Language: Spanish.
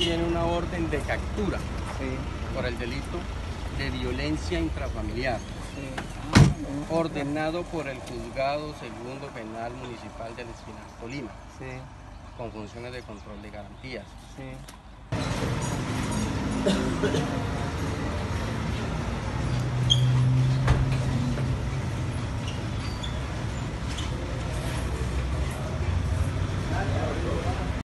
tiene una orden de captura por el delito de violencia intrafamiliar, ordenado por el Juzgado Segundo Penal Municipal del Espinal, Tolima, con funciones de control de garantías.